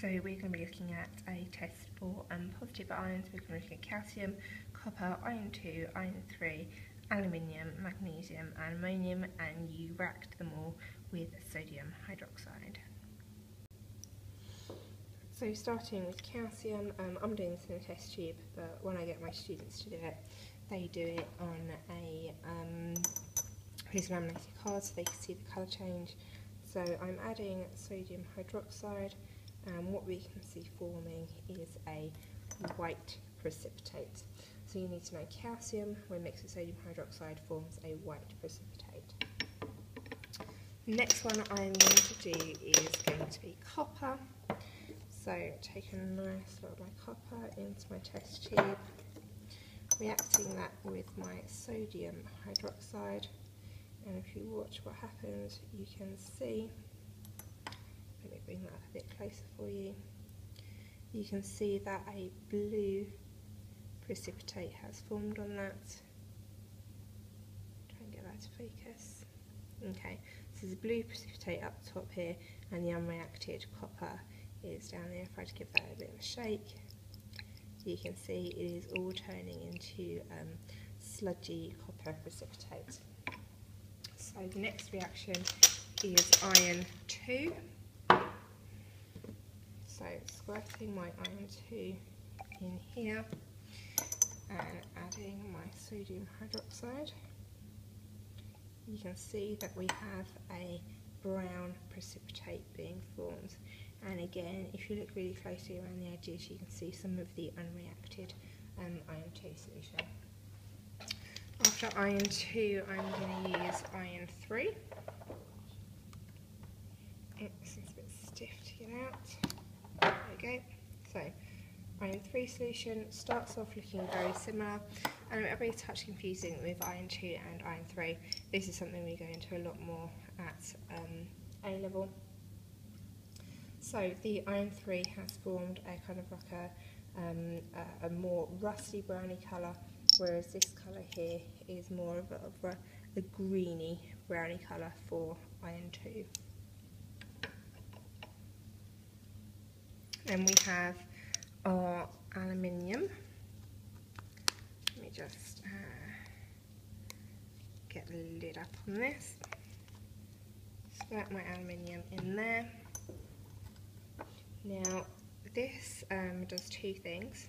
So we're going to be looking at a test for um, positive ions. We're going to look at calcium, copper, iron 2, iron 3, aluminium, magnesium and ammonium and you react them all with sodium hydroxide. So starting with calcium, um, I'm doing this in a test tube but when I get my students to do it they do it on a um, laminated card so they can see the colour change. So I'm adding sodium hydroxide and what we can see forming is a white precipitate. So you need to know calcium, when mixed with sodium hydroxide, forms a white precipitate. The next one I'm going to do is going to be copper. So take a nice lot of my copper into my test tube, reacting that with my sodium hydroxide. And if you watch what happens, you can see let me bring that a bit closer for you. You can see that a blue precipitate has formed on that. Try and get that to focus. Okay, so there's a blue precipitate up top here and the unreacted copper is down there. If I just give that a bit of a shake, you can see it is all turning into um, sludgy copper precipitate. So the next reaction is iron 2 so squirting my iron 2 in here and adding my sodium hydroxide. You can see that we have a brown precipitate being formed. And again if you look really closely around the edges you can see some of the unreacted um, iron 2 solution. After iron 2 I'm going to use iron 3 it's a bit stiff to get out So iron 3 solution starts off looking very similar and a very touch confusing with iron 2 and iron 3. This is something we go into a lot more at um, A level. So the iron 3 has formed a kind of like a, um, a, a, more rusty browny colour whereas this colour here is more of a, of a, a greeny browny colour for iron 2. Then we have our aluminium. Let me just uh, get the lid up on this. Squirt my aluminium in there. Now this um, does two things.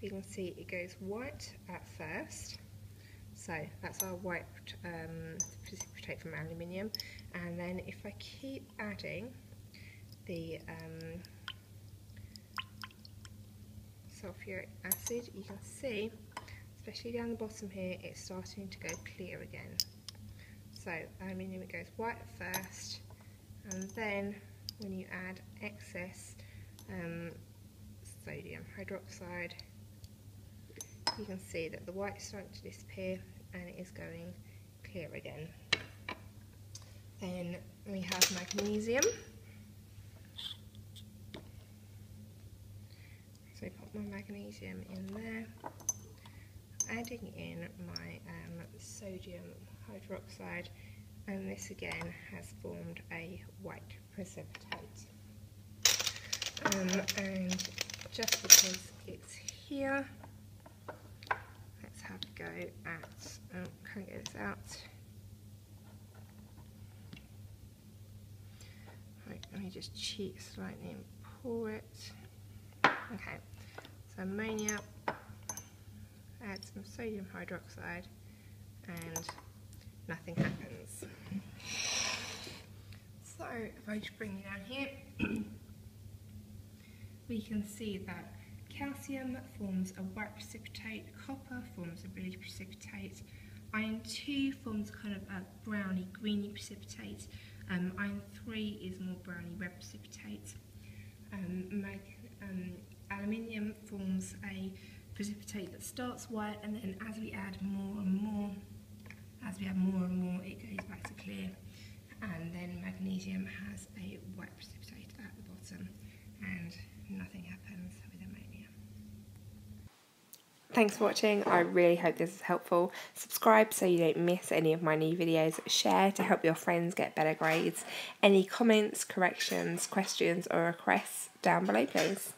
You can see it goes white at first. So that's our white um, precipitate from aluminium. And then if I keep adding the um, sulfuric acid, you can see, especially down the bottom here, it's starting to go clear again. So aluminium, it goes white first, and then when you add excess um, sodium hydroxide, you can see that the white starting to disappear and it is going clear again. Then we have magnesium. So I put my magnesium in there, adding in my um, sodium hydroxide, and this again has formed a white precipitate. Um, and just because it's here, let's have a go at, oh, can't get this out. Right, let me just cheat slightly and pour it. Okay, ammonia, add some sodium hydroxide, and nothing happens. So if I just bring it down here, we can see that calcium forms a white precipitate, copper forms a blue precipitate, iron 2 forms kind of a browny greeny precipitate, um, iron 3 is more browny red precipitate, um, um, aluminium forms a precipitate that starts white and then as we add more and more, as we add more and more it goes back to clear and then magnesium has a white precipitate at the bottom and nothing happens with ammonia. Thanks for watching. I really hope this is helpful. Subscribe so you don't miss any of my new videos. Share to help your friends get better grades. Any comments, corrections, questions or requests down below please.